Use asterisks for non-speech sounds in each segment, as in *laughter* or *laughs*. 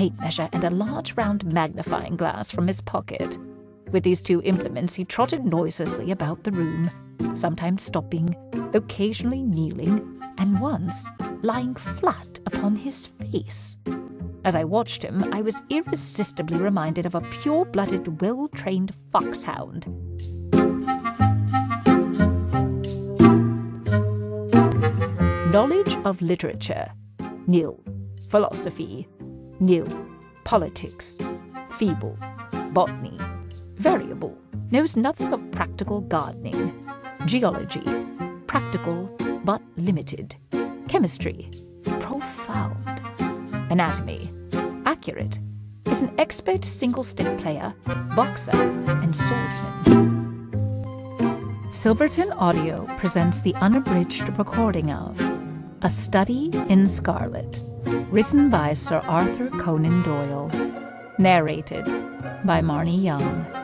Tape measure and a large round magnifying glass from his pocket. With these two implements, he trotted noiselessly about the room, sometimes stopping, occasionally kneeling, and once lying flat upon his face. As I watched him, I was irresistibly reminded of a pure blooded, well trained foxhound. Knowledge of literature, nil. Philosophy, nil. Politics, feeble. Botany, variable. Knows nothing of practical gardening. Geology, practical but limited. Chemistry, profound. Anatomy, accurate. Is an expert single stick player, boxer, and swordsman. Silverton Audio presents the unabridged recording of A Study in Scarlet, written by Sir Arthur Conan Doyle, narrated by Marnie Young.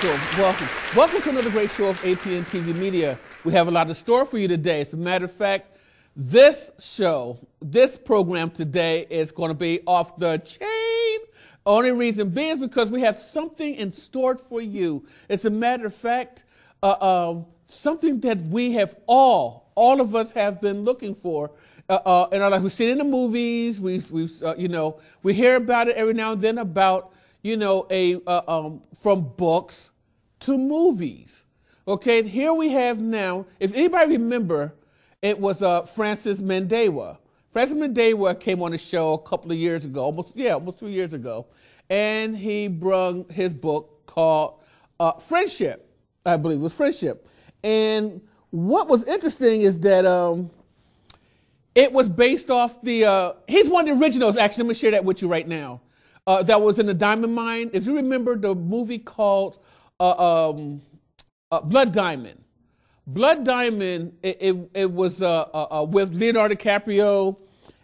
Welcome, welcome, welcome. To another great show of APN TV Media. We have a lot in store for you today. As a matter of fact, this show, this program today is going to be off the chain. Only reason being is because we have something in store for you. As a matter of fact, uh, um, something that we have all, all of us have been looking for uh, uh, in our life. We've seen it in the movies. We've, we've uh, you know, we hear about it every now and then about, you know, a uh, um, from books to movies. Okay, here we have now. If anybody remember, it was uh, Francis Mandewah. Francis Mandewah came on the show a couple of years ago, almost yeah, almost two years ago, and he brung his book called uh, Friendship. I believe it was Friendship. And what was interesting is that um, it was based off the. Uh, he's one of the originals. Actually, let me share that with you right now. Uh, that was in the Diamond Mine. If you remember the movie called uh, um, uh, Blood Diamond. Blood Diamond. It, it, it was uh, uh, uh, with Leonardo DiCaprio,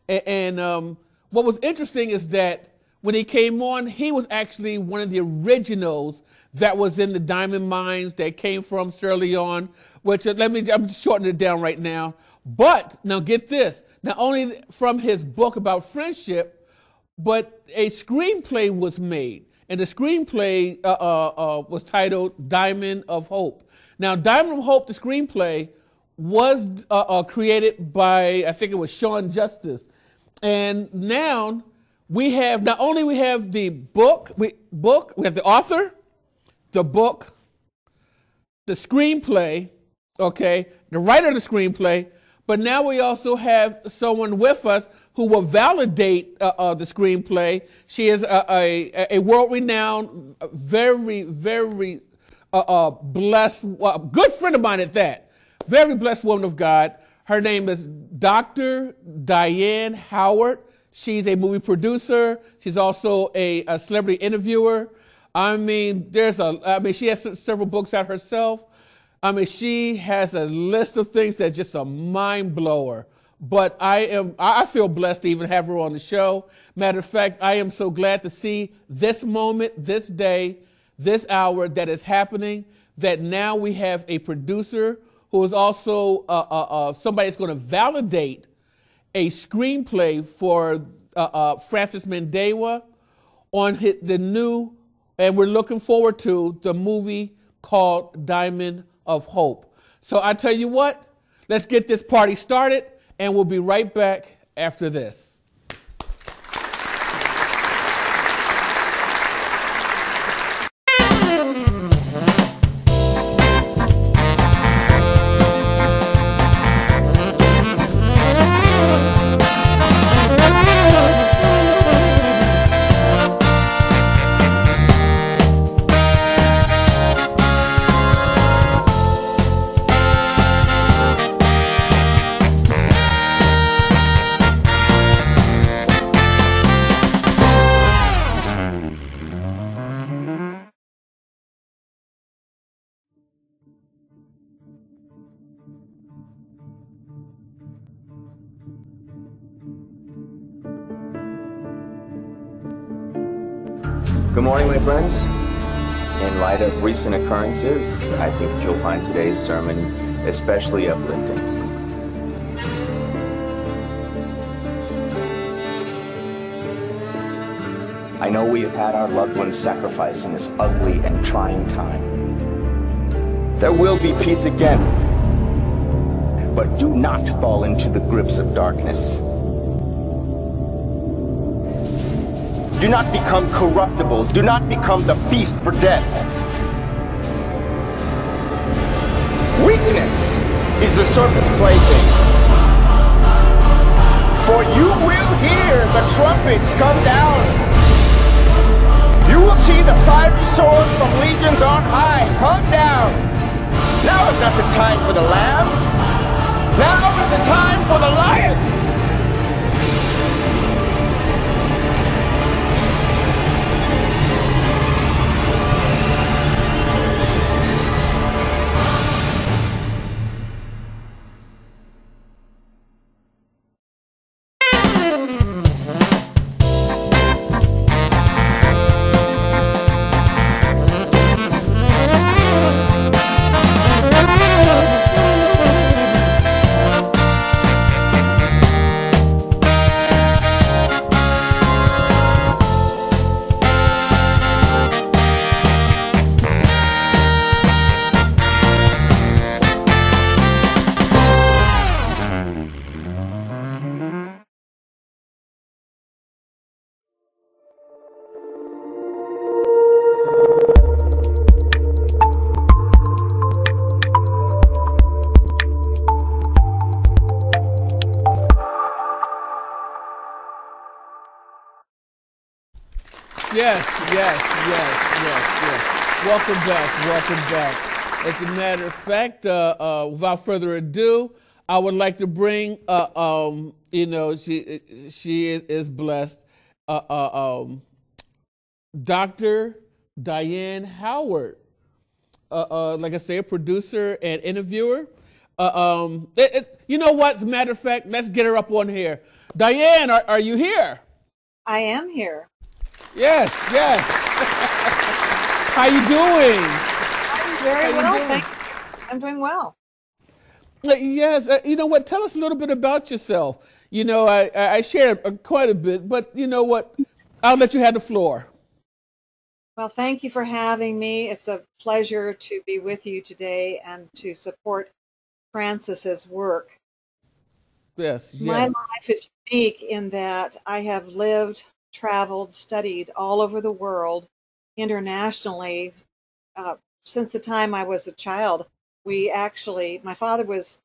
and, and um, what was interesting is that when he came on, he was actually one of the originals that was in the diamond mines that came from Sierra Leone. Which let me. I'm shortening it down right now. But now get this, not only from his book about friendship, but a screenplay was made. And the screenplay uh, uh, uh, was titled Diamond of Hope. Now, Diamond of Hope, the screenplay, was uh, uh, created by, I think it was Sean Justice. And now we have, not only we have the book, we, book, we have the author, the book, the screenplay, okay, the writer of the screenplay, but now we also have someone with us who will validate uh, uh, the screenplay. She is a, a, a world renowned, very, very uh, uh blessed, good friend of mine at that, very blessed woman of God. Her name is Dr. Diane Howard. She's a movie producer. She's also a, a celebrity interviewer. I mean, there's a. I mean, she has several books out herself. I mean, she has a list of things that's just a mind blower. But I am. I feel blessed to even have her on the show. Matter of fact, I am so glad to see this moment, this day, this hour that is happening. That now we have a producer who is also uh, uh, uh, somebody that's going to validate a screenplay for uh, uh, Francis Mandewah on his, the new, and we're looking forward to the movie called Diamond of Hope. So I tell you what, let's get this party started, and we'll be right back after this. Recent occurrences, I think that you'll find today's sermon especially uplifting. I know we have had our loved ones sacrificed in this ugly and trying time. There will be peace again. But do not fall into the grips of darkness. Do not become corruptible. Do not become the feast for death. Weakness is the serpent's plaything. For you will hear the trumpets come down. You will see the fiery sword from legions on high come down. Now is not the time for the lamb. Yes, yes, yes, yes, yes. Welcome back, welcome back. As a matter of fact, uh, uh, without further ado, I would like to bring, uh, um, you know, she she is, blessed, uh, uh, um, Dr. Diane Howard. Uh, like I say, a producer and interviewer. Um, it, it, you know what? As a matter of fact, let's get her up on here. Diane, are, are you here? I am here. Yes, yes. *laughs* How you doing? I'm very How well, thank you. I'm doing well. Uh, yes, uh, you know what? Tell us a little bit about yourself. You know, I, I shared uh, quite a bit, but you know what? I'll let you have the floor. Well, thank you for having me. It's a pleasure to be with you today and to support Francis's work. Yes, yes. My life is unique in that I have lived traveled, studied all over the world internationally. Uh, since the time I was a child, we actually, my father was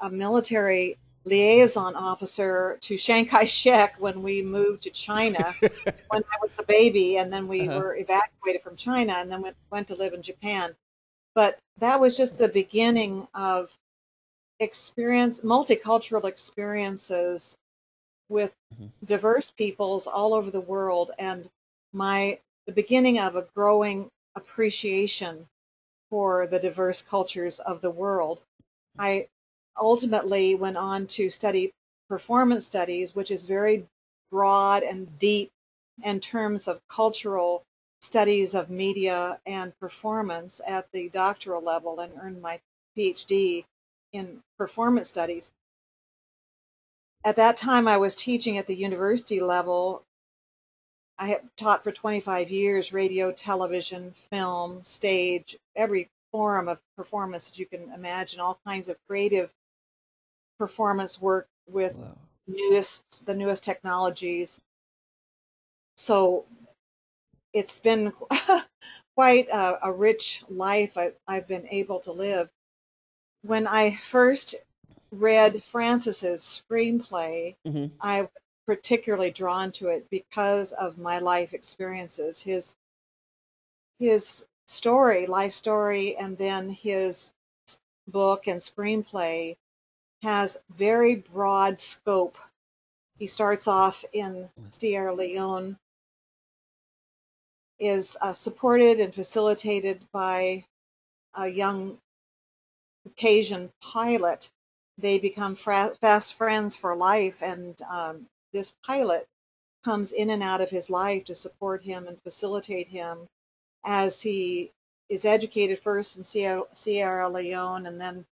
a military liaison officer to Chiang Kai shek when we moved to China *laughs* when I was a baby, and then we uh-huh. were evacuated from China and then went, went to live in Japan. But that was just the beginning of experience, multicultural experiences with mm-hmm. diverse peoples all over the world and my the beginning of a growing appreciation for the diverse cultures of the world. I ultimately went on to study performance studies, which is very broad and deep in terms of cultural studies of media and performance at the doctoral level and earned my PhD in performance studies. At that time, I was teaching at the university level. I have taught for 25 years radio, television, film, stage, every form of performance that you can imagine, all kinds of creative performance work with wow. newest the newest technologies. So it's been *laughs* quite a, a rich life I, I've been able to live. When I first read Francis's screenplay, mm-hmm. I was particularly drawn to it because of my life experiences. His his story, life story, and then his book and screenplay has very broad scope. He starts off in Sierra Leone, is uh, supported and facilitated by a young Caucasian pilot. They become fra- fast friends for life, and um, this pilot comes in and out of his life to support him and facilitate him as he is educated first in Sierra, Sierra Leone and then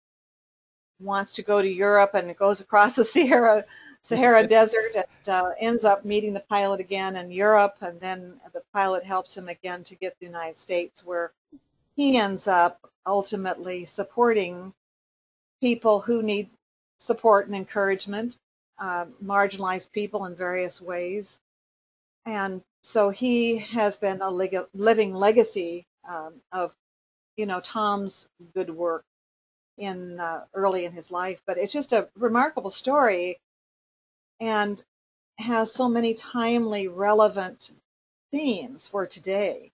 wants to go to Europe and goes across *laughs* the Sierra Sahara *laughs* Desert and uh, ends up meeting the pilot again in Europe, and then the pilot helps him again to get to the United States, where he ends up ultimately supporting people who need support and encouragement, uh, marginalized people in various ways. And so he has been a leg- living legacy um, of, you know, Tom's good work in uh, early in his life. But it's just a remarkable story and has so many timely, relevant themes for today,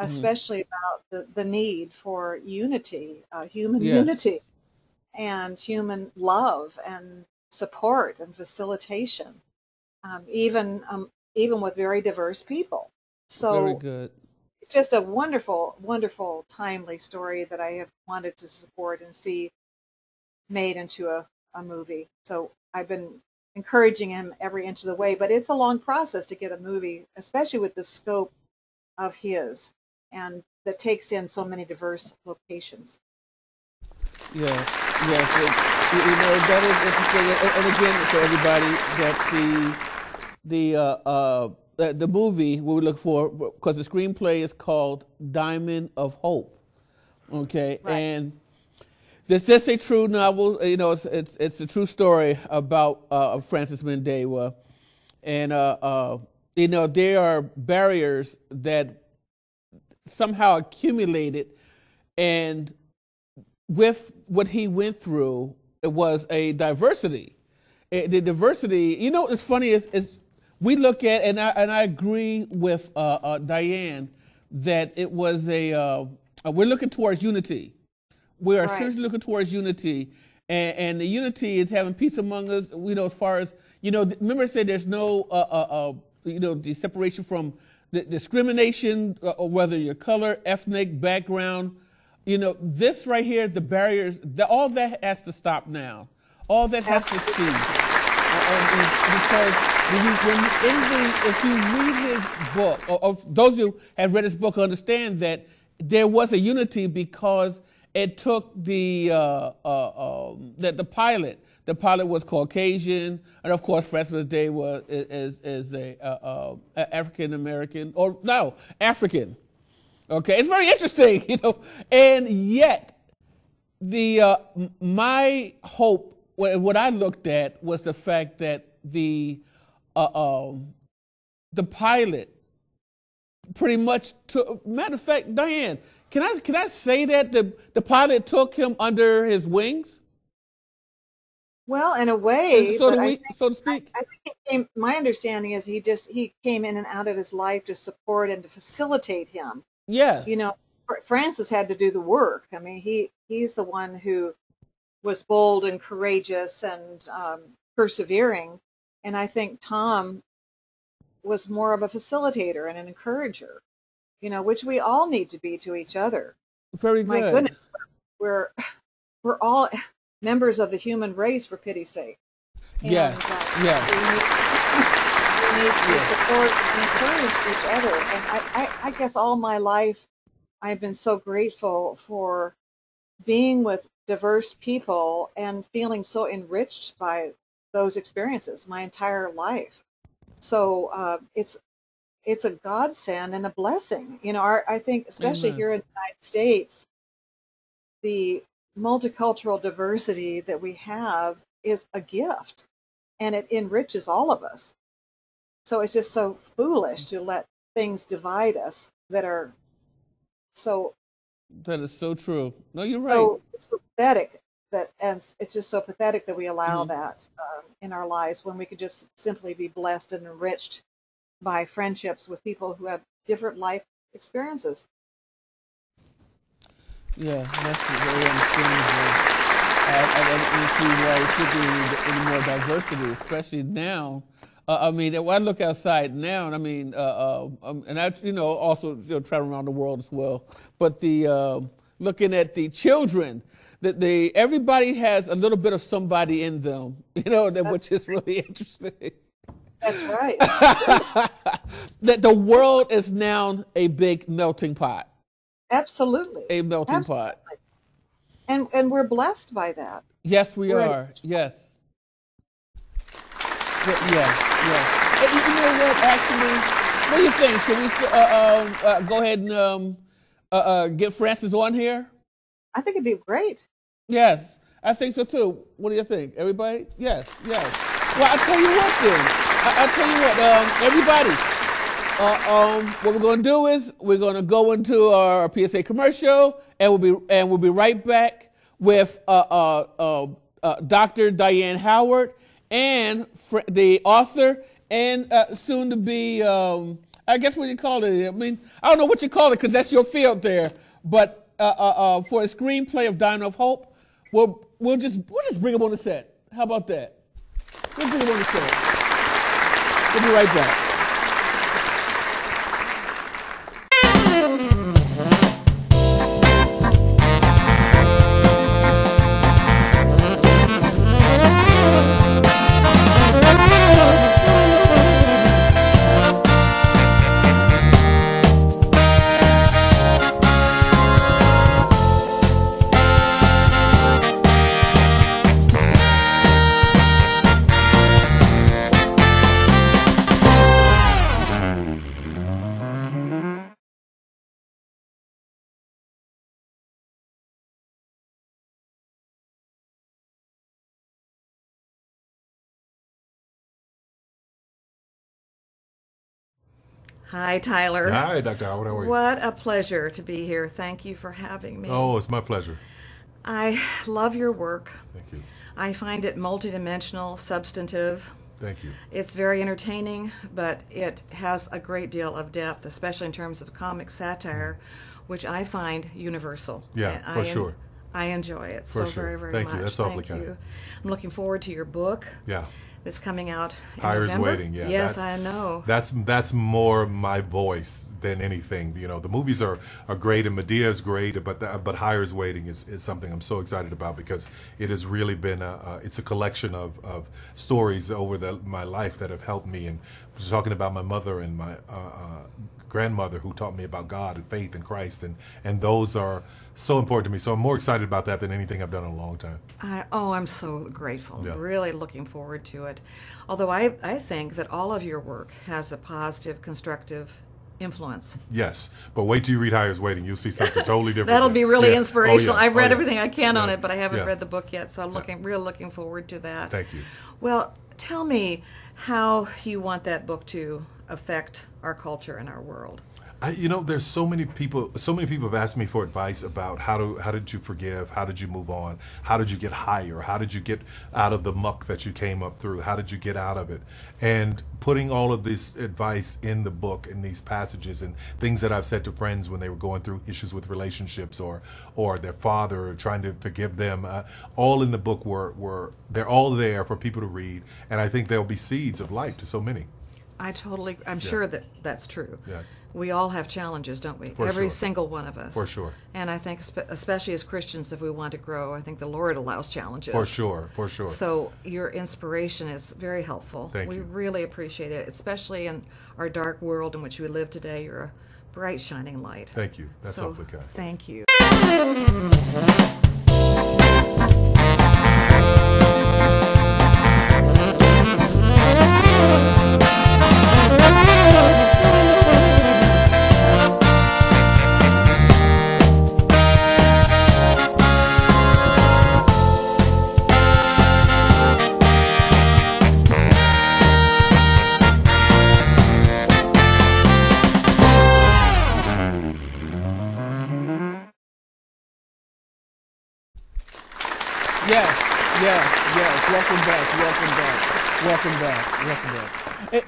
mm-hmm. especially about the, the need for unity, uh, human yes. unity, and human love and support and facilitation, um, even um, even with very diverse people. So very good. It's just a wonderful, wonderful, timely story that I have wanted to support and see made into a, a movie. So I've been encouraging him every inch of the way. But it's a long process to get a movie, especially with the scope of his, and that takes in so many diverse locations. Yes, yes, it, you know that is interesting. And again, for everybody, that the the uh, uh, the, movie we look for because the screenplay is called Diamond of Hope. Okay, right. and this is a true novel. You know, it's it's, it's a true story about uh, Francis Mandewah, and uh, uh, you know there are barriers that somehow accumulated, and with what he went through, it was a diversity. It, the diversity, you know, what's funny is, is we look at and I and I agree with uh, uh, Diane that it was a uh, we're looking towards unity we are right. seriously looking towards unity, and, and, the unity is having peace among us. You know, as far as you know, remember I said there's no, uh, uh, uh, you know, the separation from the discrimination, uh, or whether your color, ethnic background. You know, this right here, the barriers, the, all that has to stop now. All that has to cease. because when you, when in the, if you read his book, or, or those who have read his book understand that there was a unity because it took the uh, uh, um, the, the, pilot. The pilot was Caucasian, and of course, Francis Day was is is a uh, uh African American or no African. Okay, it's very interesting, *laughs* you know, and yet the uh, my hope, what I looked at was the fact that the uh, um, the pilot pretty much took. Matter of fact, Diane, can I can I say that the the pilot took him under his wings? Well, in a way, so, to, we, think, so to speak. I, I think came, my understanding is he just he came in and out of his life to support and to facilitate him. Yes. You know, Francis had to do the work. I mean, he he's the one who was bold and courageous and um, persevering. And I think Tom was more of a facilitator and an encourager, you know, which we all need to be to each other. Very good. My goodness, we're we're all members of the human race for pity's sake. And, Yes, uh, yes. We need, we need to support and encourage each other. And I, I, I guess all my life, I've been so grateful for being with diverse people and feeling so enriched by those experiences my entire life. So uh, it's it's a godsend and a blessing. You know, our, I think especially Amen. here in the United States, the multicultural diversity that we have is a gift, and it enriches all of us. So it's just so foolish to let things divide us that are so That is so true. No, you're right. so, so pathetic that and it's just so pathetic that we allow Mhm. that um, in our lives when we could just simply be blessed and enriched by friendships with people who have different life experiences Yeah, that's very understandable. I, I don't see why it should be any more diversity, especially now. Uh, I mean, when I look outside now, and I mean, uh, uh, um, and I, you know, also you know, travel around the world as well. But the uh, looking at the children, that they everybody has a little bit of somebody in them, *laughs* you know, that, which is really interesting. that's right *laughs* that the world is now a big melting pot, absolutely a melting Absolutely. pot. and and we're blessed by that Yes, we Right. are. Yes. But yes, yes. Hey, you know what? Actually, what do you think? Should we uh, um, uh, go ahead and um, uh, uh, get Francis on here? i think it'd be great Yes, I think so too. What do you think? Everybody? Yes, yes. Well, I'll tell you what then. I- I'll tell you what, um, everybody. Uh, um, what we're going to do is we're going to go into our PSA commercial, and we'll be and we'll be right back with uh, uh, uh, uh, Dr. Diane Howard and fr- the author and uh, soon to be, um, I guess what you call it. I mean, I don't know what you call it because that's your field there. But uh, uh, uh, for a screenplay of Dino of Hope, we'll we'll just we'll just bring him on the set. How about that? We'll bring him on the set. We'll be right back. Hi, Tyler. Hi, Dr. Howard. How are you? What a pleasure to be here. Thank you for having me. Oh, it's my pleasure. I love your work. Thank you. I find it multidimensional, substantive. Thank you. It's very entertaining, but it has a great deal of depth, especially in terms of comic satire, which I find universal. Yeah, And for I sure. I enjoy it For so sure. very, very Thank much. you. That's awfully Thank kind. you. I'm looking forward to your book Yeah. That's coming out in Higher Is November. waiting. Yeah. Yes, I know. That's that's more my voice than anything. You know, the movies are, are great and Madea is great, but the, but Higher Is waiting is, is something I'm so excited about because it has really been a, a it's a collection of, of stories over the, my life that have helped me. And talking about my mother and my uh, uh, grandmother who taught me about God and faith in Christ, and and those are so important to me. So I'm more excited about that than anything I've done in a long time. I, oh, I'm so grateful. Yeah. Really looking forward to it. Although I, I think that all of your work has a positive, constructive influence. Yes, but wait till you read Higher Is Waiting. You'll see something totally different. That'll be really Yeah. Oh, inspirational. yeah. I've Oh, read yeah. everything I can on it, but I haven't Yeah. read the book yet, so I'm looking real looking forward to that. Thank you. Well, tell me how you want that book to affect our culture and our world. I, you know, there's so many people. So many people have asked me for advice about how to how did you forgive? How did you move on? How did you get higher? How did you get out of the muck that you came up through? How did you get out of it? And putting all of this advice in the book in these passages and things that I've said to friends when they were going through issues with relationships or or their father or trying to forgive them, uh, all in the book were were they're all there for people to read, and I think there'll be seeds of life to so many. I totally, I'm sure that that's true. Yeah. We all have challenges, don't we? For Every sure. single one of us. For sure. And I think, especially as Christians, if we want to grow, I think the Lord allows challenges. For sure, for sure. So your inspiration is very helpful. Thank we you. really appreciate it, especially in our dark world in which we live today. You're a bright, shining light. Thank you. That's so, kind. Thank you.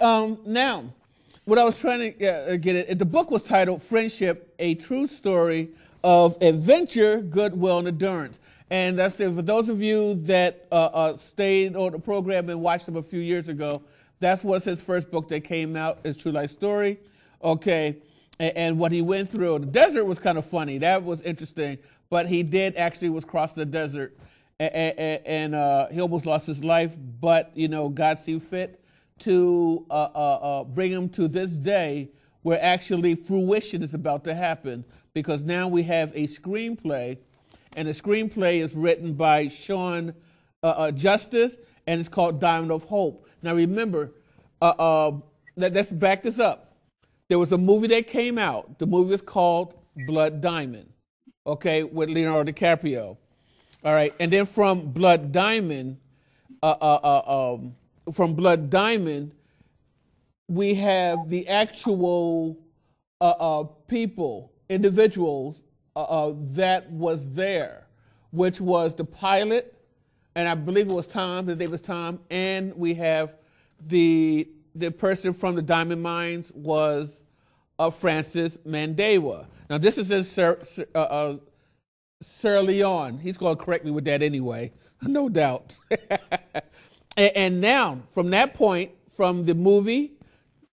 Um, now, what I was trying to uh, get at, the book was titled "Friendship: A True Story of Adventure, Goodwill, and Endurance." And that's it. For those of you that uh, uh, stayed on the program and watched them a few years ago, that was his first book that came out. His true life story. Okay, and, and what he went through. The desert was kind of funny. That was interesting. But he did actually was cross the desert and, and uh, he almost lost his life, but you know God seemed fit to uh, uh, uh, bring them to this day where actually fruition is about to happen because now we have a screenplay, and the screenplay is written by Sean uh, uh, Justice, and it's called Diamond of Hope. Now remember, let, let's back this up. There was a movie that came out. The movie is called Blood Diamond, okay, with Leonardo DiCaprio. All right, and then from Blood Diamond, uh, uh, uh, um, from Blood Diamond, we have the actual uh, uh, people, individuals uh, uh, that was there, which was the pilot, and I believe it was Tom. His name was Tom, and we have the the person from the diamond mines was uh, Francis Mandewah. Now this is in Sir, Sir- uh, Sir Leon. He's going to correct me with that anyway, *laughs* no doubt. *laughs* and, and now, from that point, from the movie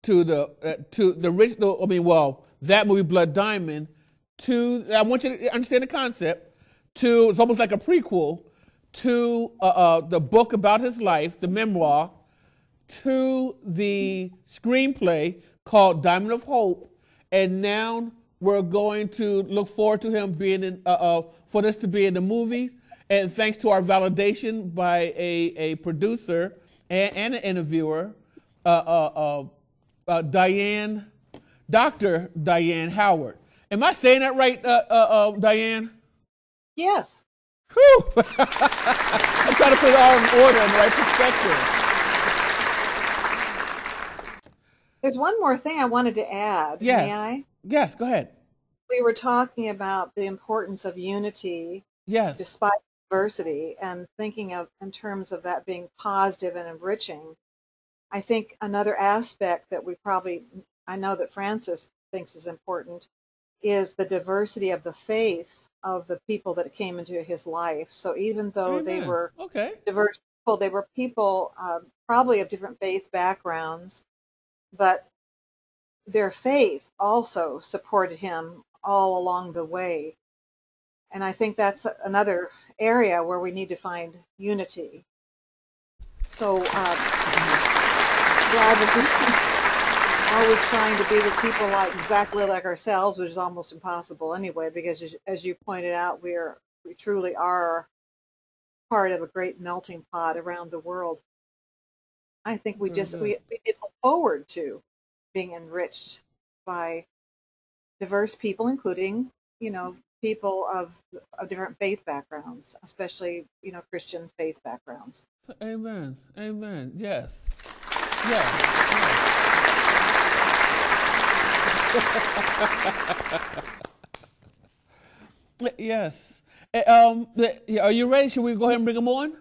to the uh, to the original, I mean, well, that movie Blood Diamond, to I want you to understand the concept. To it's almost like a prequel to uh, uh, the book about his life, the memoir, to the screenplay called Diamond of Hope, and now we're going to look forward to him being in, uh, uh, for this to be in the movies. And thanks to our validation by a, a producer and, and an interviewer, uh, uh, uh, uh, Diane, Dr. Diane Howard. Am I saying that right, uh, uh, uh, Diane? Yes. Whew. *laughs* I'm trying to put it all in order in the right perspective. There's one more thing I wanted to add. Yes. May I? Yes, go ahead. We were talking about the importance of unity Yes. despite diversity and thinking of in terms of that being positive and enriching. I think another aspect that we probably I know that Francis thinks is important is the diversity of the faith of the people that came into his life. So even though they were Okay. diverse people, they were people um, probably of different faith backgrounds, but their faith also supported him all along the way. And I think that's another area where we need to find unity. So um, rather than always trying to be with people like exactly like ourselves, which is almost impossible anyway, because as, you pointed out, we are we truly are part of a great melting pot around the world. I think we just we, we need to look forward to being enriched by diverse people, including you know people of of different faith backgrounds, especially you know Christian faith backgrounds. Amen. Amen. Yes. Yes. yes. *laughs* Eh, Um, are you ready? Should we go ahead and bring him on?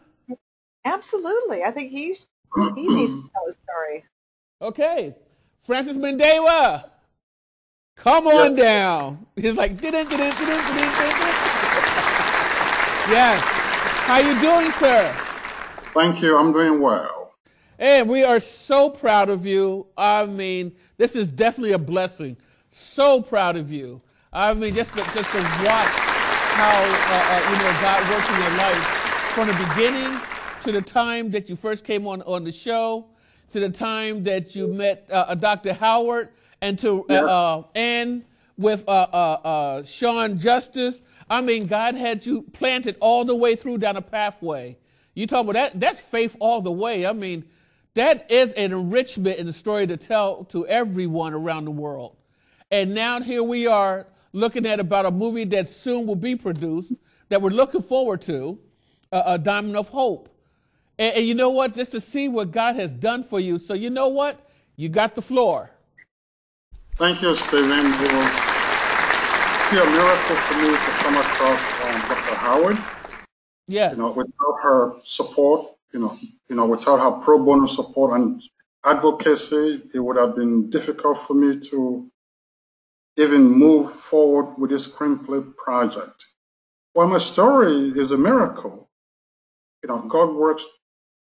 Absolutely. I think he's he needs to tell a story. Okay. Francis Mandewah. Come on down. He's like, didn't, didn't, didn't. Yes. How you doing, sir? Thank you. I'm doing well. Hey, we are so proud of you. I mean, this is definitely a blessing. So proud of you. I mean, just to, just to watch how uh, uh, you know God works in your life from the beginning to the time that you first came on on the show, to the time that you met uh, uh, Dr. Howard, and to uh, uh, and with uh, uh, uh, Sean Justice. I mean, God had you planted all the way through down a pathway. You talk about that, that's faith all the way. I mean, that is an enrichment in the story to tell to everyone around the world. And now here we are looking at about a movie that soon will be produced that we're looking forward to, uh, a Diamond of Hope. And, and you know what? Just to see what God has done for you. So you know what? You got the floor. Thank you, Steven. It was a miracle for me to come across um, Dr. Howard. Yes. You know, without her support, you know, you know, without her pro bono support and advocacy, it would have been difficult for me to even move forward with this screenplay project. Well, my story is a miracle. You know, God works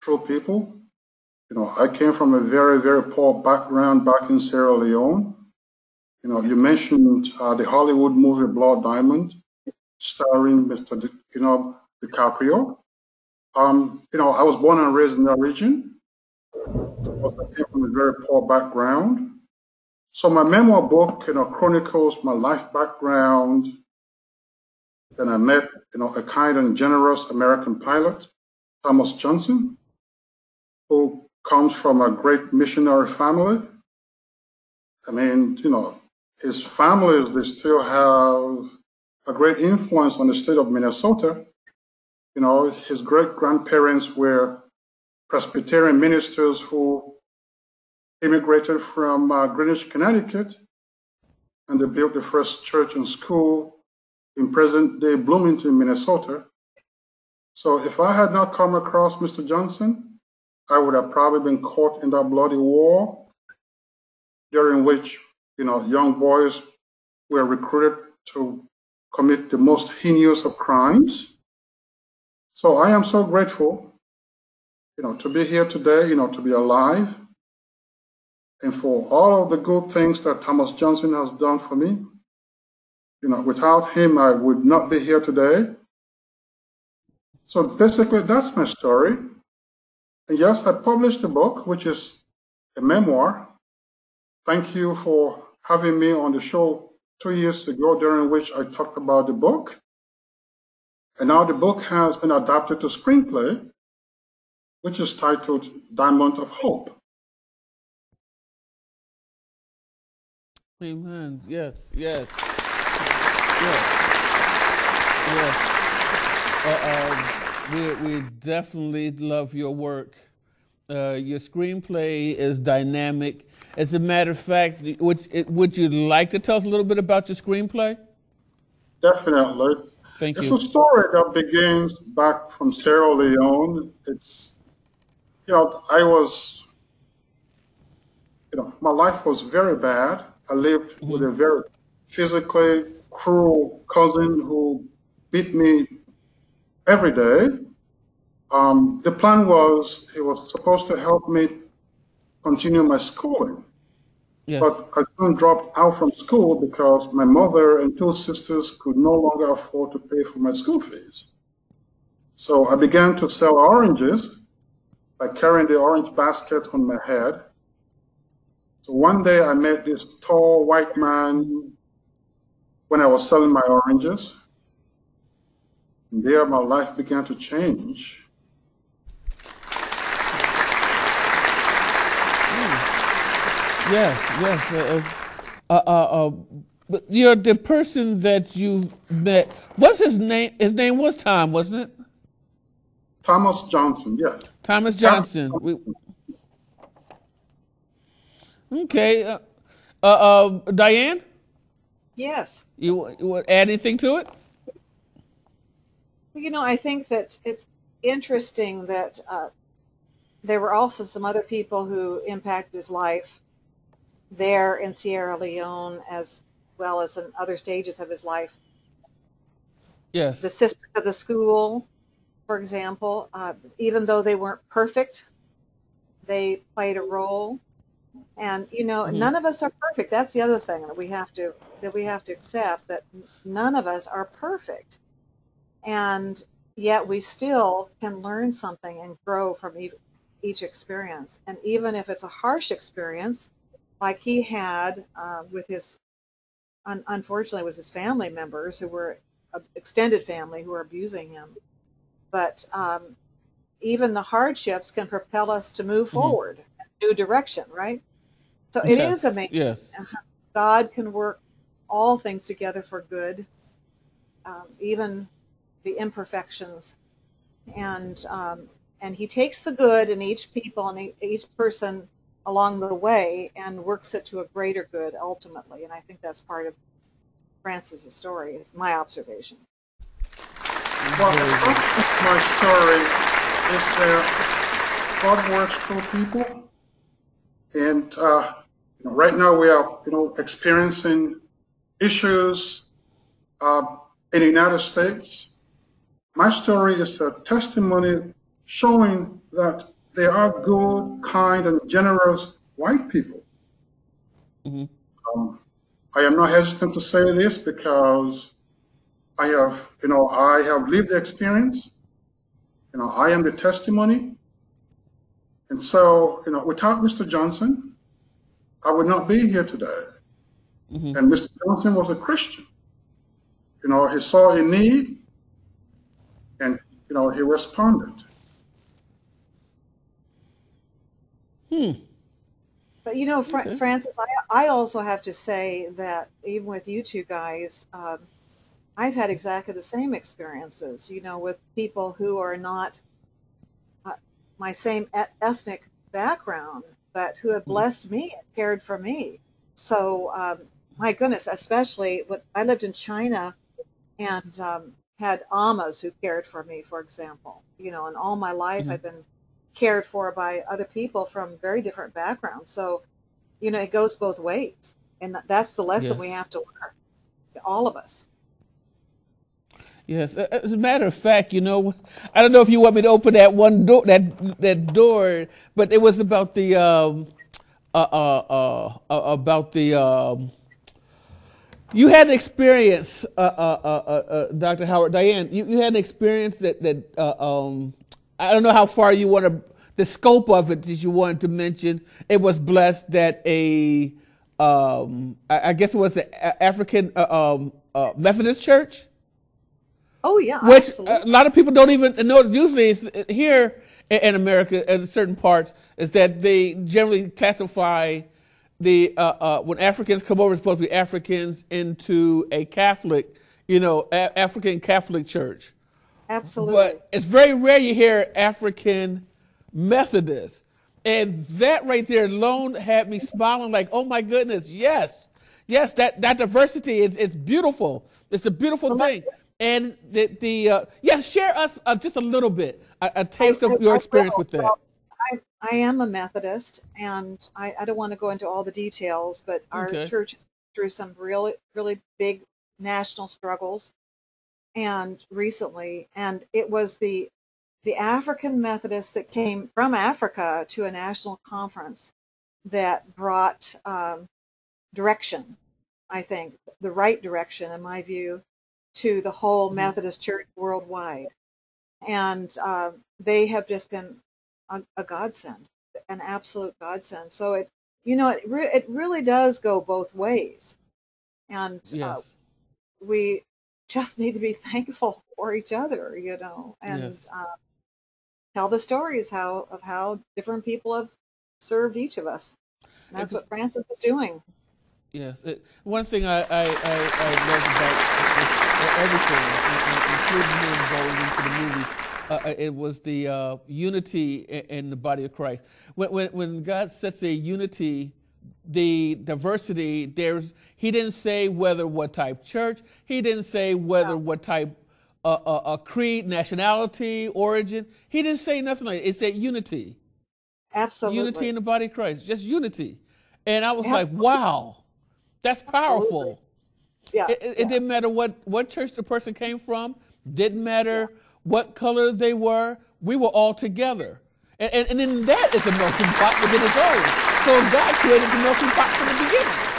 through people. You know, I came from a very, very poor background back in Sierra Leone. You know, you mentioned uh, the Hollywood movie Blood Diamond, starring Mr. Di, you know DiCaprio. Um, you know, I was born and raised in that region. I came from a very poor background. So my memoir book, you know, chronicles my life background. Then I met, you know, a kind and generous American pilot, Thomas Johnson, who comes from a great missionary family. I mean, you know, his families, they still have a great influence on the state of Minnesota. You know, his great grandparents were Presbyterian ministers who immigrated from uh, Greenwich, Connecticut, and they built the first church and school in present day Bloomington, Minnesota. So if I had not come across Mr. Johnson, I would have probably been caught in that bloody war during which, you know, young boys were recruited to commit the most heinous of crimes. So I am so grateful, you know, to be here today, you know, to be alive, and for all of the good things that Thomas Johnson has done for me. You know, without him, I would not be here today. So basically, that's my story. And yes, I published a book, which is a memoir. Thank you for having me on the show two years ago, during which I talked about the book. And now the book has been adapted to screenplay, which is titled Diamond of Hope. Amen. Yes, yes, yes, yes. Uh, uh, we, we definitely love your work. Uh, your screenplay is dynamic. As a matter of fact, would, would you like to tell us a little bit about your screenplay? Definitely. Thank it's you. a story that begins back from Sierra Leone. It's, you know, I was, you know, my life was very bad. I lived with a very physically cruel cousin who beat me every day. Um, the plan was he was supposed to help me continue my schooling. Yes. But I soon dropped out from school because my mother and two sisters could no longer afford to pay for my school fees. So I began to sell oranges by carrying the orange basket on my head. So one day I met this tall white man when I was selling my oranges. And there my life began to change. Yes, yes. Uh, uh, uh, uh, but you're the person that you met. What's his name? His name was Tom, wasn't it? Thomas Johnson, yeah. Thomas Johnson. We, okay. Uh, Uh, Diane, Yes. you, you want to add anything to it? Well, You know, I think that it's interesting that uh, there were also some other people who impacted his life there in Sierra Leone as well as in other stages of his life. Yes. The sisters of the school, for example, uh, even though they weren't perfect, they played a role. And you know, Mhm. none of us are perfect. That's the other thing that we have to that we have to accept that none of us are perfect. And yet we still can learn something and grow from e- each experience. And even if it's a harsh experience, like he had uh, with his, un- unfortunately, with his family members who were uh, extended family who were abusing him. But um, even the hardships can propel us to move forward, new direction, right? So it yes. is amazing. Yes. God can work all things together for good, um, even the imperfections, and um, and He takes the good in each people and each person along the way and works it to a greater good ultimately. And I think that's part of Francis's story. Is my observation. Well, my story is that God works through people, and uh, you know, right now we are, you know, experiencing issues uh, in the United States. My story is a testimony showing that there are good, kind, and generous white people. Mhm. Um, I am not hesitant to say this because I have, you know, I have lived the experience. You know, I am the testimony. And so, you know, without Mr. Johnson, I would not be here today. Mhm. And Mr. Johnson was a Christian. You know, he saw a need and, you know, he responded. Hmm. But you know, Fra- Okay. Francis, I, I also have to say that even with you two guys, um, I've had exactly the same experiences, you know, with people who are not uh, my same ethnic background, but who have blessed me and cared for me. So, um, my goodness, especially when I lived in China and um, had amas who cared for me, for example, you know, and all my life Mhm. I've been cared for by other people from very different backgrounds. So, you know, it goes both ways. And that's the lesson we have to learn, all of us. Yes, as a matter of fact, you know, I don't know if you want me to open that one door, that that door, but it was about the um, uh, uh, uh, uh, about the um, you had an experience, uh, uh, uh, uh, uh, Dr. Howard, Diane. You, you had an experience that that uh, um, I don't know how far you want to the scope of it that you wanted to mention. It was blessed that a um, I, I guess it was the African uh, um, uh, Methodist Church Oh, yeah, which uh, absolutely. a lot of people don't even know. Usually, it's, uh, here in in America, in certain parts, is that they generally classify the uh, uh, when Africans come over, it's supposed to be Africans into a Catholic, you know, a- African Catholic church. Absolutely. But it's very rare you hear African Methodist. And that right there alone had me smiling like, oh my goodness, yes. Yes, that, that diversity is, is beautiful. It's a beautiful thing. And the, the uh, yes, share us uh, just a little bit, a, a taste I- of your I experience will. with that. Well, I, I am a Methodist, and I, I don't want to go into all the details, but our Okay. church is through some really, really big national struggles, and recently, and it was the the African Methodists that came from Africa to a national conference that brought um, direction, I think, the right direction, in my view, to the whole Mhm. Methodist Church worldwide. And uh, they have just been a, a godsend, an absolute godsend. So it, you know, it, re- it really does go both ways. And uh, Yes. we just need to be *laughs* thankful for each other, you know, and Yes. uh, tell the stories how of how different people have served each of us. And that's It's- what Francis is doing. Yes. It, one thing I, I, I, I love about everything, in- in- including him going into the movie, uh, uh, it was the uh, unity in, in the body of Christ. When, when, when God sets a unity the diversity. There's he didn't say whether what type church. He didn't say whether No. what type uh, uh, uh, creed, nationality, origin. He didn't say nothing like. It, it said unity, Absolutely. unity in the body of Christ, just unity. And I was Yeah. like, wow, that's powerful. yeah. It, it, yeah. didn't matter what, what church the person came from. Didn't matter what color they were. We were all together. And, and, and then that is the most important within its own. So God created the melting pot from the beginning.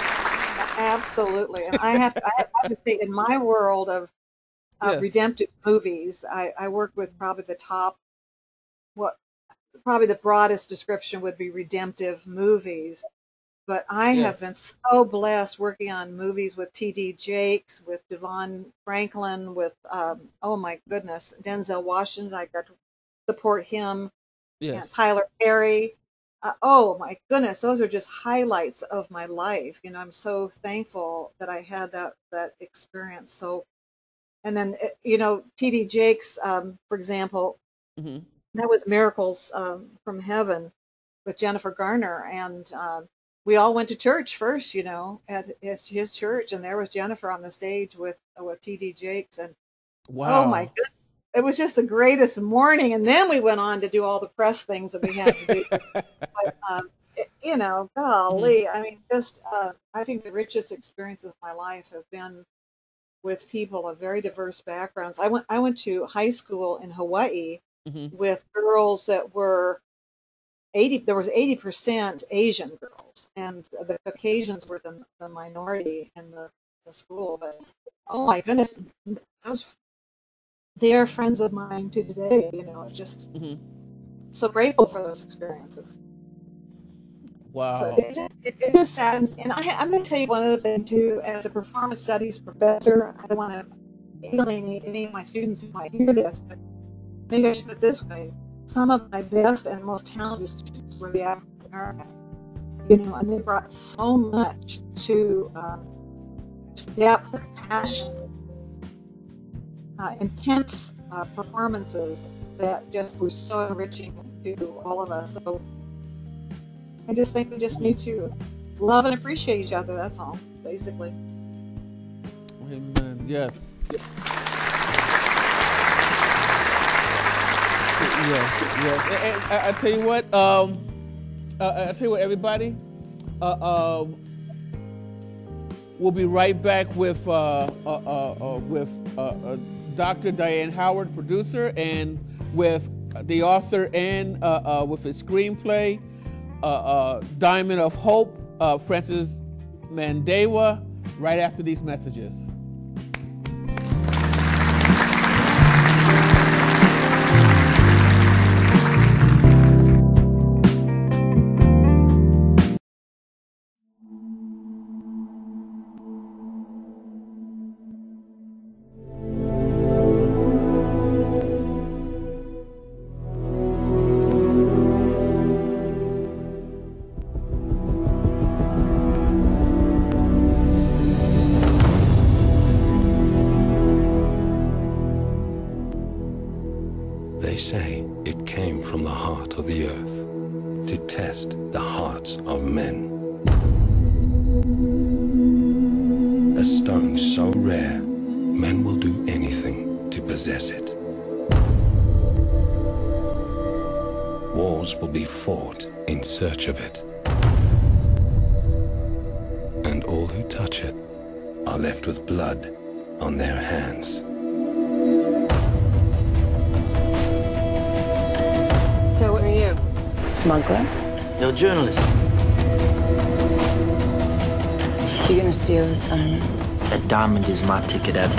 Absolutely. And I have, I have to say, in my world of uh, Yes. redemptive movies, I, I work with probably the top, what, probably the broadest description would be redemptive movies. But I Yes. have been so blessed working on movies with T.D. Jakes, with DeVon Franklin, with, um, oh my goodness, Denzel Washington. I got to support him. Yes. Tyler Perry. Uh, oh my goodness, those are just highlights of my life. You know, I'm so thankful that I had that that experience. So, and then uh, you know, T.D. Jakes, um, for example, hmm that was Miracles um, from Heaven with Jennifer Garner, and um, we all went to church first. You know, at his, his church, and there was Jennifer on the stage with with T.D. Jakes, and Wow. Oh my goodness. It was just the greatest morning. And then we went on to do all the press things that we had to do. *laughs* but, um, it- you know, golly, I mean, just, uh, I think the richest experiences of my life have been with people of very diverse backgrounds. I went, I went to high school in Hawaii hmm with girls that were 80, there was 80% Asian girls and the Caucasians were the, the minority in the, the school. But oh my goodness, those they're friends of mine to today. You know, just hmm so grateful for those experiences. Wow. So it, just- it, it just saddens. And I, I'm going to tell you one other thing too. As a performance studies professor, I don't want to alienate any of my students who might hear this, but maybe I should put it this way: some of my best and most talented students were the African American. You know, and they brought so much to um, depth and passion, uh, intense uh, performances that just were so enriching to all of us. So I just think we just need to love and appreciate each other. That's all, basically. Amen. Yes. Yes. Yes. And, and I, I tell you what. Um, uh, I tell you what, everybody. Uh, uh, we'll be right back with uh, uh, uh, uh, with uh, uh, Dr. Diane Howard, producer, and with the author and uh, uh, with his screenplay, uh, uh, Diamond of Hope, uh, Francis Mandewah, right after these messages. Gonna steal this diamond? that diamond is my ticket out.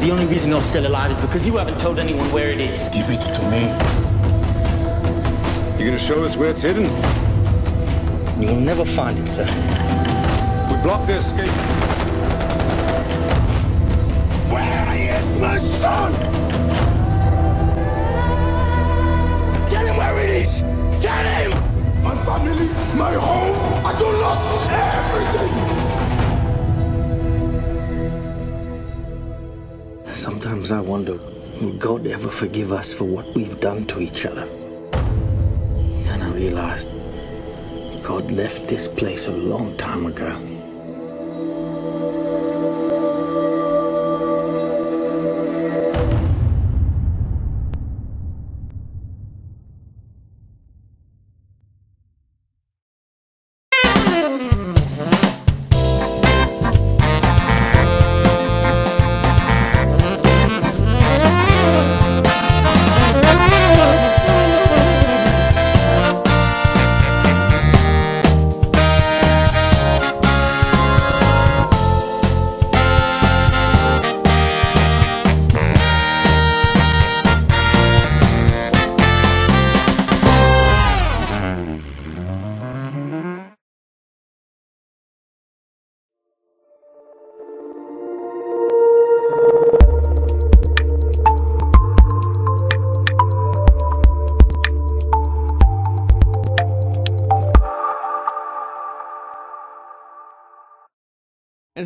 The only reason you're still alive is because you haven't told anyone where it is. Give it to me. You're gonna show us where it's hidden? You will never find it, sir. We block their escape. Where is my son? Tell him where it is. Tell him. My family, my home. I don't lost Sometimes I wonder, will God ever forgive us for what we've done to each other? And I realized God left this place a long time ago.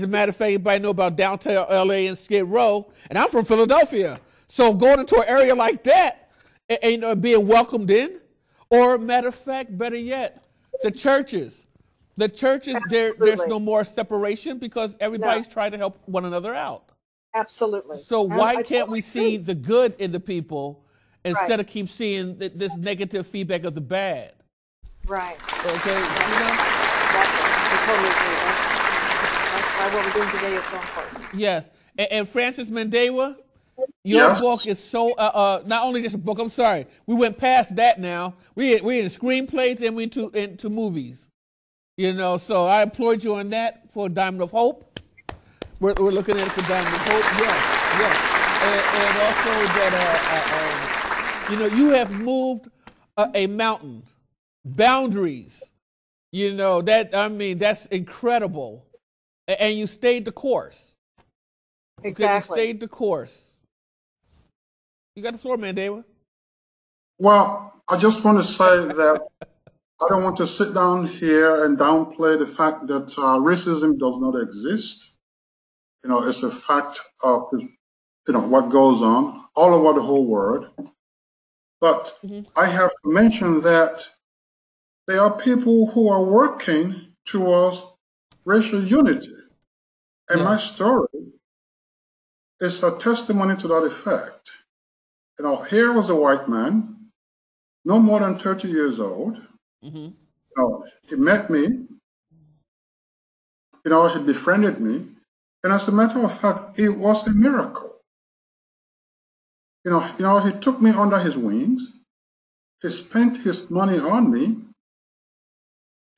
A matter of fact, everybody know about downtown LA and Skid Row, and I'm from Philadelphia. So going into an area like that, and, and, you know, being welcomed in, or matter of fact, better yet, the churches. The churches, there, there's no more separation because everybody's No. trying to help one another out. Absolutely. So why I can't we see the good in the people instead Right. of keep seeing th- this negative feedback of the bad? Right. Okay, you know? I totally agree. That's, that's why what we're doing today is so important. Yes, and, and Francis Mandewah, your Yes. book is so uh, uh, not only just a book. I'm sorry, we went past that now. We we in screenplays and we into into movies. You know, so I employed you on that for Diamond of Hope. We're, we're looking at it for Diamond of Hope. Yes, yes, and, and also that uh, uh, um, you know you have moved a, a mountain, boundaries. You know that I mean that's incredible, A- and you stayed the course. Okay, you Exactly. stayed the course. You got the floor, man, David. Well, I just want to say that *laughs* I don't want to sit down here and downplay the fact that uh, racism does not exist. You know, it's a fact of you know what goes on all over the whole world. But I have mentioned that there are people who are working towards racial unity, and my story is a testimony to that effect. You know, here was a white man, no more than 30 years old. Mm-hmm. You know, he met me. You know, he befriended me. And as a matter of fact, it was a miracle. You know, you know, he took me under his wings. He spent his money on me.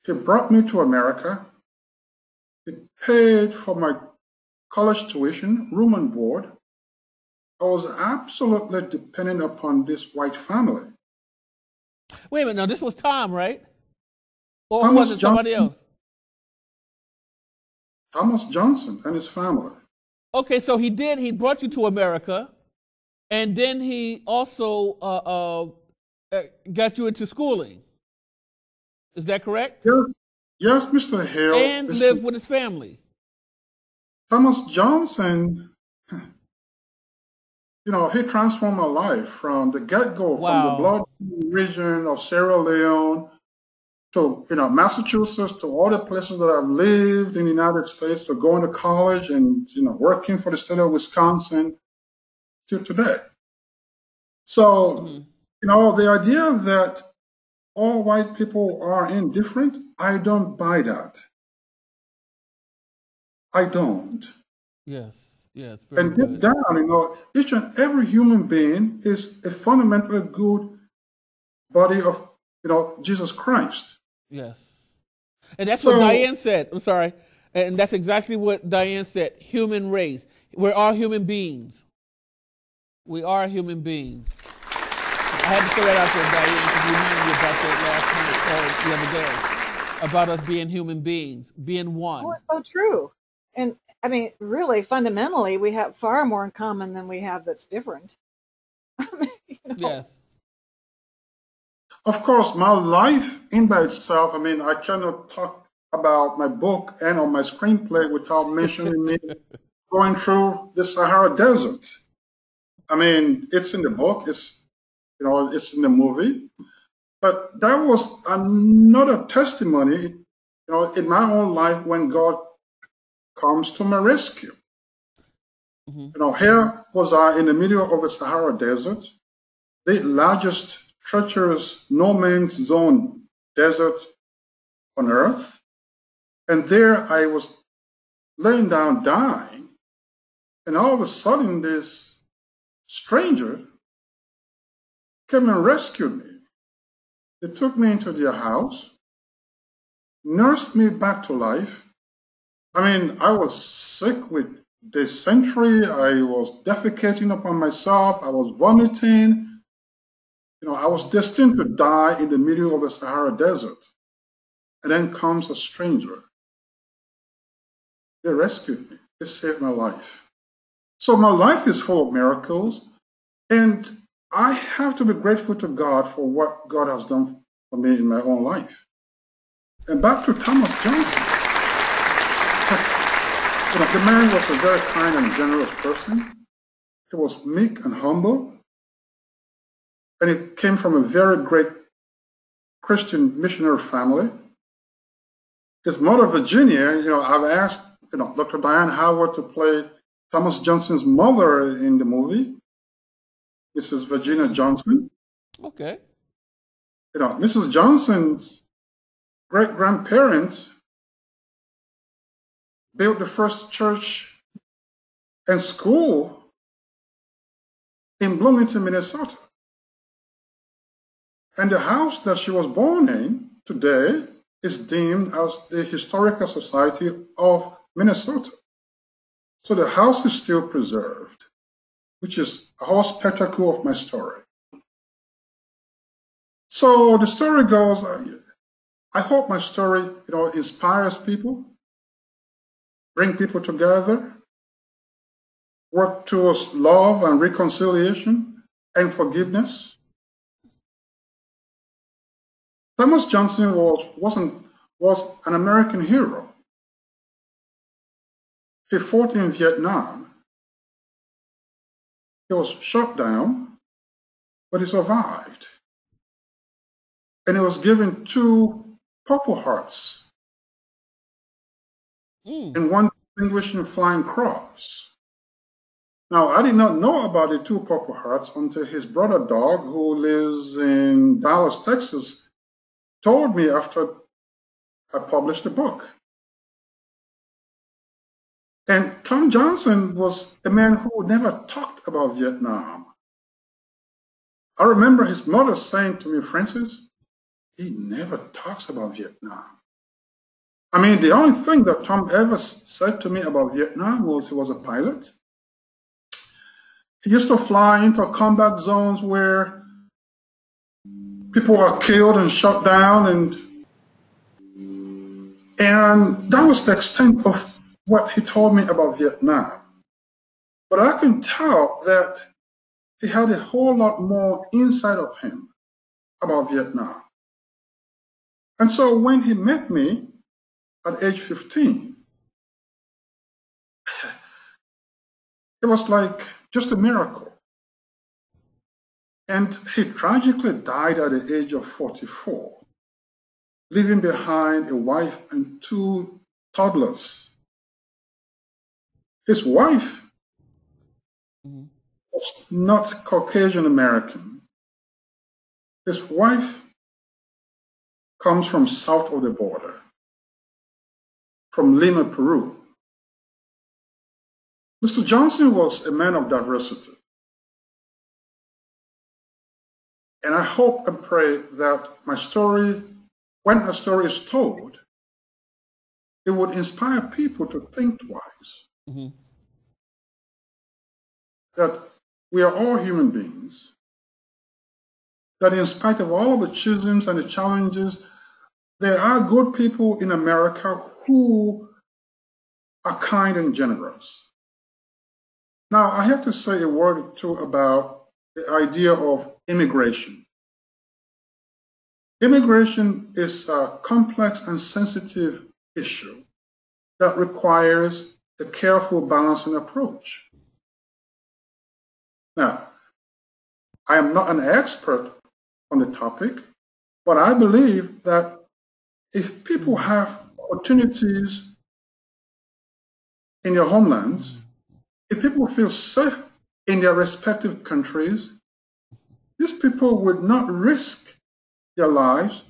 He brought me to America. He paid for my college tuition, room and board. I was absolutely dependent upon this white family. Wait a minute, now this was Tom, right? Or Thomas was it somebody Johnson. else? Thomas Johnson and his family. Okay, so he did. He brought you to America, and then he also uh, uh, uh, got you into schooling. Is that correct? Yes, yes, Mr. Hill. And Mr. with his family. Thomas Johnson, you know, he transformed my life from the get-go, from the blood region of Sierra Leone to, you know, Massachusetts, to all the places that I've lived in the United States, to going to college and, you know, working for the state of Wisconsin to today. So, mm-hmm. you know, the idea that all white people are indifferent, I don't buy that. I don't. Yes, yes, very And deep good. down, you know, each and every human being is a fundamentally good body of, you know, Jesus Christ. Yes. And that's what Diane said. I'm sorry. And that's exactly what Diane said. Human race. We're all human beings. We are human beings. I had to throw that out there, Diane, because you reminded me about that last night, or the other day, about us being human beings, being one. Oh, it's so true. And I mean, really, fundamentally, we have far more in common than we have that's different. *laughs* Yes. Of course, my life in by itself, I mean, I cannot talk about my book and on my screenplay without mentioning me *laughs* going through the Sahara Desert. I mean, it's in the book, it's, you know, it's in the movie. But that was another testimony, you know, in my own life when God comes to my rescue. Mm-hmm. You know, here was I in the middle of the Sahara Desert, the largest treacherous no man's zone desert on earth. And there I was laying down dying. And all of a sudden, this stranger came and rescued me. They took me into their house, nursed me back to life. I mean, I was sick with dysentery. I was defecating upon myself. I was vomiting. You know, I was destined to die in the middle of the Sahara Desert. And then comes a stranger. They rescued me. They saved my life. So my life is full of miracles. And I have to be grateful to God for what God has done for me in my own life. And back to Thomas Johnson. You know, the man was a very kind and generous person. He was meek and humble. And he came from a very great Christian missionary family. His mother, Virginia, you know, I've asked, you know, Dr. Diane Howard to play Thomas Johnson's mother in the movie, Mrs. Virginia Johnson. Okay. You know, Mrs. Johnson's great grandparents built the first church and school in Bloomington, Minnesota. And the house that she was born in today is deemed as the Historical Society of Minnesota. So the house is still preserved, which is a whole spectacle of my story. So the story goes, uh, I hope my story, you know, inspires people, bring people together, work towards love and reconciliation and forgiveness. Thomas Johnson was, wasn't, was an American hero. He fought in Vietnam. He was shot down, but he survived. And he was given two Purple Hearts mm. and one Distinguishing Flying Cross. Now, I did not know about the two Purple Hearts until his brother Doug, who lives in Dallas, Texas, told me after I published the book. And Tom Johnson was a man who never talked about Vietnam. I remember his mother saying to me, Francis, he never talks about Vietnam. I mean, the only thing that Tom ever said to me about Vietnam was he was a pilot. He used to fly into combat zones where people were killed and shot down and and that was the extent of what he told me about Vietnam. But I can tell that he had a whole lot more inside of him about Vietnam. And so when he met me at age 15, it was like just a miracle. And he tragically died at the age of 44, leaving behind a wife and two toddlers. His wife mm-hmm. was not Caucasian American. His wife comes from south of the border, from Lima, Peru. Mr. Johnson was a man of diversity. And I hope and pray that my story, when my story is told, it would inspire people to think twice. Mm-hmm. That we are all human beings. That in spite of all of the chisms and the challenges, there are good people in America who are kind and generous. Now, I have to say a word or two about the idea of immigration. Immigration is a complex and sensitive issue that requires a careful balancing approach. Now, I am not an expert on the topic, But I believe that if people have opportunities in their homelands, if people feel safe in their respective countries, these people would not risk their lives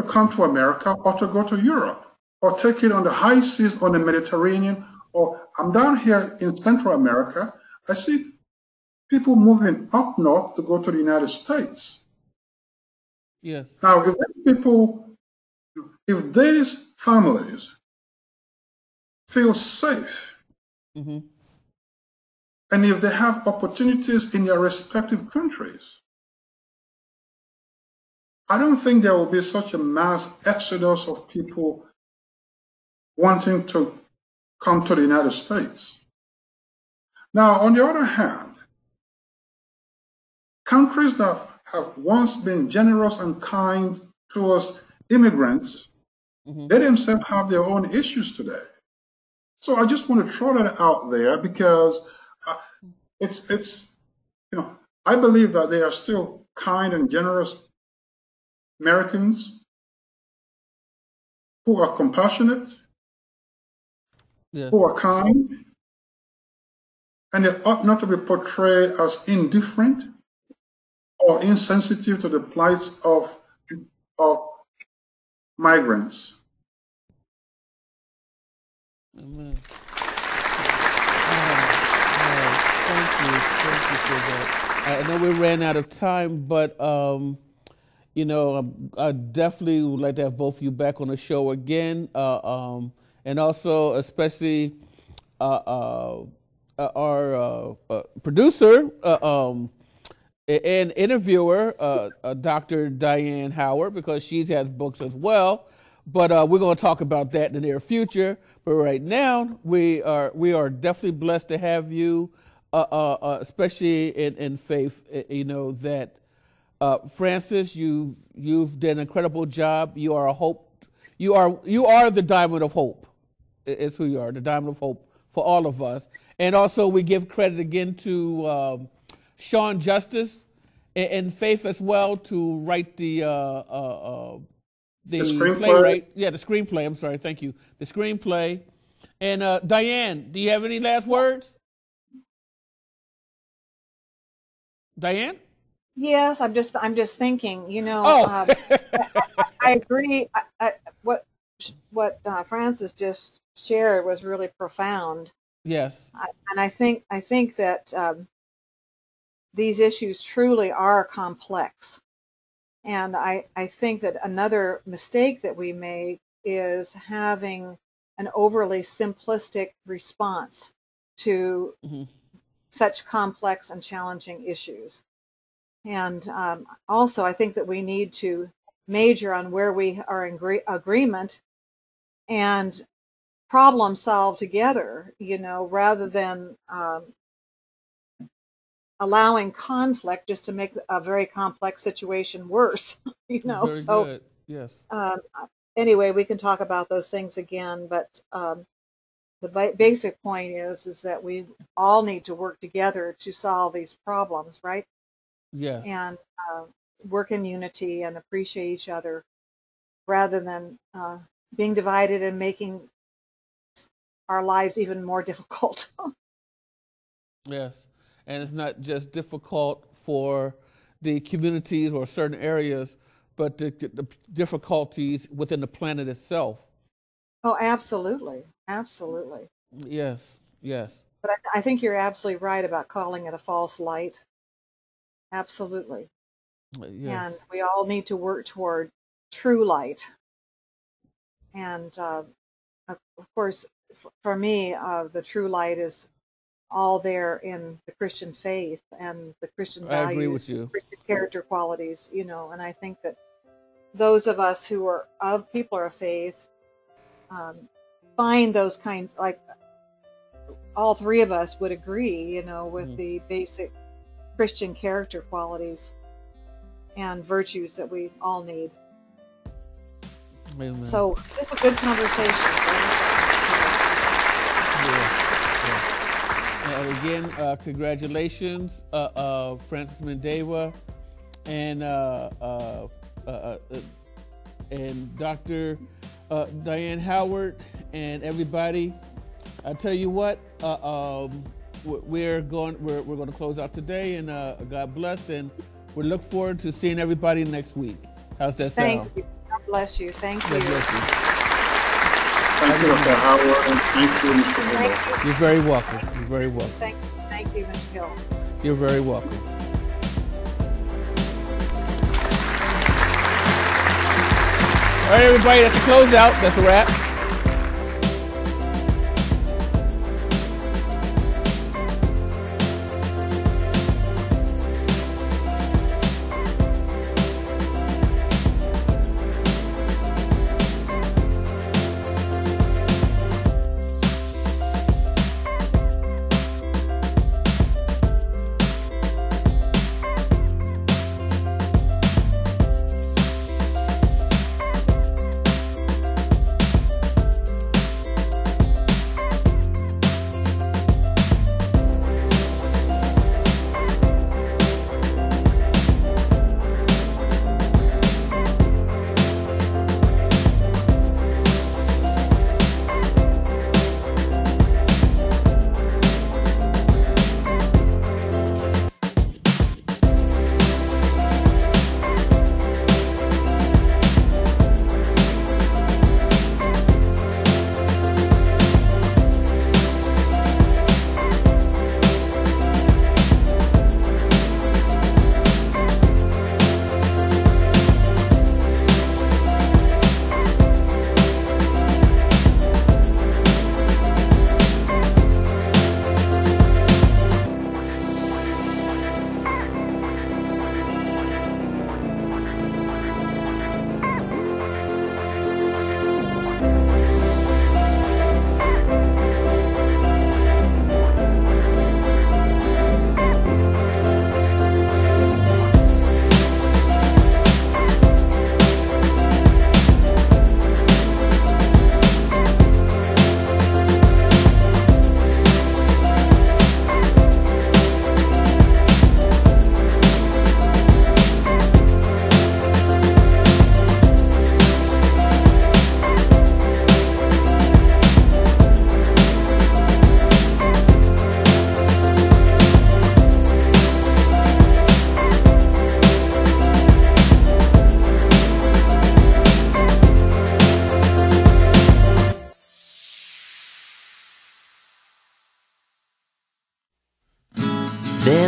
to come to America or to go to Europe or take it on the high seas on the Mediterranean. Or I'm down here in Central America. I see people moving up north to go to the United States. Yes. Now, if these people, if these families feel safe, mm-hmm. and if they have opportunities in their respective countries, I don't think there will be such a mass exodus of people wanting to come to the United States. Now, on the other hand, countries that have once been generous and kind towards immigrants, mm-hmm. they themselves have their own issues today. So I just want to throw that out there because uh, it's it's you know I believe that they are still kind and generous Americans who are compassionate, yes. who are kind, and they ought not to be portrayed as indifferent or insensitive to the plight of, of migrants. Amen. thank you. Thank you for that. I know we ran out of time, but um, you know, I definitely would like to have both of you back on the show again, uh, um, and also especially uh, uh, uh our uh, uh, producer um, and interviewer, Dr. Diane Howard, because she has books as well. But we're going to talk about that in the near future. But right now, we are we are definitely blessed to have you, especially in, in faith. You know that uh, Francis, you you've done an incredible job. You are a hope. You are you are the diamond of hope. It's who you are, the diamond of hope for all of us. And also, we give credit again to um, Sean Justice and, and, Faith as well to write the uh, uh, uh the, the screenplay. Right? Yeah, the screenplay. I'm sorry. Thank you. The screenplay. And uh, Diane, do you have any last words? Diane. Yes, I'm just I'm just thinking. You know, oh. um, I, I, agree. I, I, what what uh, Francis just shared was really profound. Yes, and I think I think that um, these issues truly are complex, and I I think that another mistake that we make is having an overly simplistic response to mm-hmm. such complex and challenging issues. And um, also, I think that we need to major on where we are in agree- agreement and problem solve together, you know, rather than um, allowing conflict just to make a very complex situation worse, *laughs* you know. Very so, good. yes. Um, anyway, we can talk about those things again, but um, the basic point is is that we all need to work together to solve these problems, right? Yes. and uh, work in unity and appreciate each other rather than uh, being divided and making our lives even more *laughs* difficult. yes. And it's not just difficult for the communities or certain areas, but the, the difficulties within the planet itself. oh, absolutely. Absolutely. Yes, yes. But I, I think you're absolutely right about calling it a false light. Absolutely. Uh, yes. And we all need to work toward true light. And uh, of course, for me, uh, the true light is all there in the Christian faith and the Christian values, I agree with you. Christian character qualities, you know. And I think that those of us who are of people of faith um, find those kinds, like all three of us would agree, you know, with mm. the basic Christian character qualities and virtues that we all need. Amen. So it's a good conversation. Again, uh, congratulations, uh, uh, Francis Mandewah, and uh, uh, uh, uh and Dr. Uh, Diane Howard and everybody. I tell you what, uh, um, we're going we're, we're going to close out today, and God bless, and we look forward to seeing everybody next week. How's that sound? Thank you. God bless you. Thank you. God bless you. Thank you, Dr. Howard, and thank you, Mr. Hill. You're very welcome. You're very welcome. Thank you, thank you, Mr. Hill. You're very welcome. All right, everybody, that's a closeout. That's a wrap.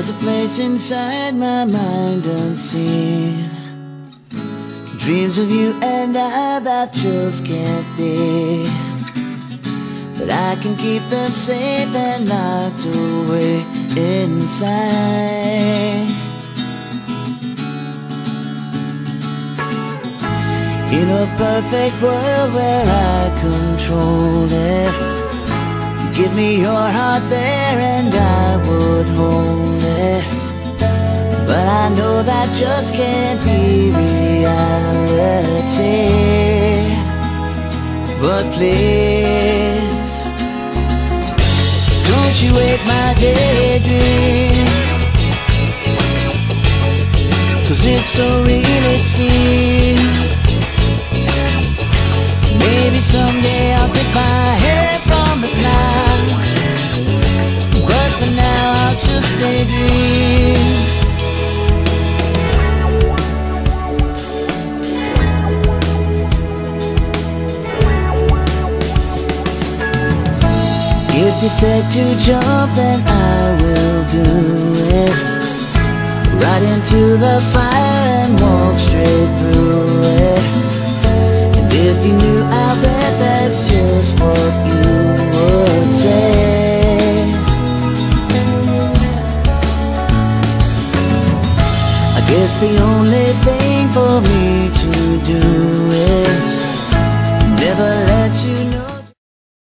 Place inside my mind unseen Dreams of you and I that just can't be. But I can keep them safe and locked away inside. In a perfect world where I control it Give me your heart there and I would hold it. But I know that just can't be reality. But please Don't you wake my daydream. Cause it's so real it seems. Maybe someday I'll get my head from But for now I'll just daydream. If you said to jump, then I will do it. Right into the fire and walk straight through it. And if you knew I bet that's just what you would say I guess the only thing for me to do is Never let you know.